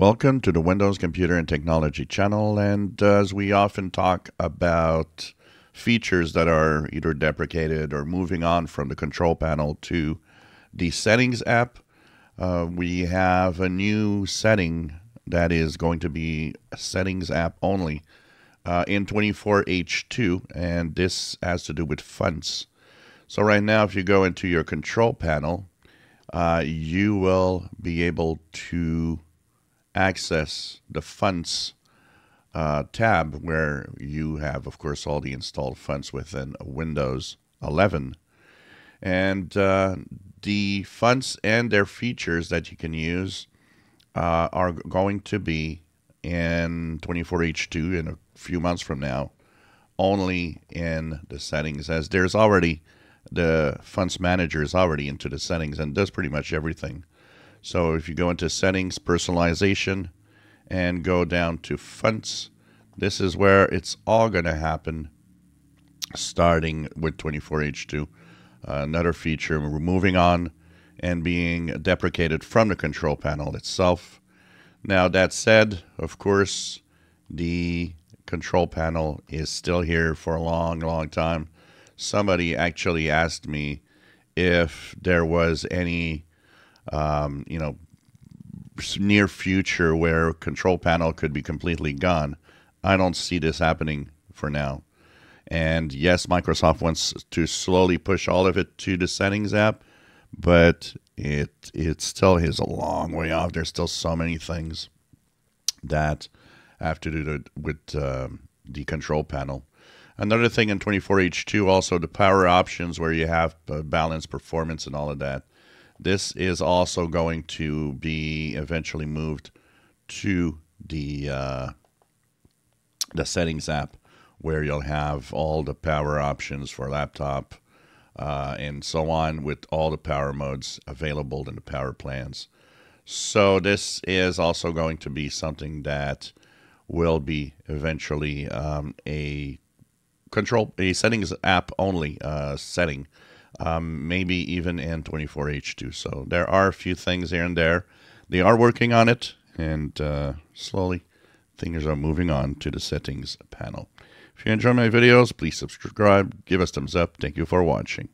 Welcome to the Windows Computer and Technology channel. And uh, as we often talk about features that are either deprecated or moving on from the control panel to the settings app, uh, we have a new setting that is going to be a settings app only uh, in 24H2. And this has to do with fonts. So right now, if you go into your control panel, uh, you will be able to access the fonts uh, tab where you have, of course, all the installed fonts within Windows 11. And uh, the fonts and their features that you can use uh, are going to be in 24H2 in a few months from now, only in the settings, as there's already the fonts manager is already into the settings and does pretty much everything. So if you go into settings, personalization, and go down to fonts, this is where it's all going to happen starting with 24H2. Uh, another feature, we're moving on and being deprecated from the control panel itself. Now, that said, of course, the control panel is still here for a long, long time. Somebody actually asked me if there was any um, you know, near future where control panel could be completely gone. I don't see this happening for now. And yes, Microsoft wants to slowly push all of it to the settings app, but it it still is a long way off. There's still so many things that have to do with uh, the control panel. Another thing in 24H2, also the power options where you have uh, balance, performance, and all of that. This is also going to be eventually moved to the uh, the settings app where you'll have all the power options for laptop uh, and so on with all the power modes available in the power plans. So this is also going to be something that will be eventually um, a control a settings app only uh, setting um, maybe even in 24H2. So there are a few things here and there. They are working on it, and uh, slowly things are moving on to the settings panel. If you enjoy my videos, please subscribe, give us thumbs up. Thank you for watching.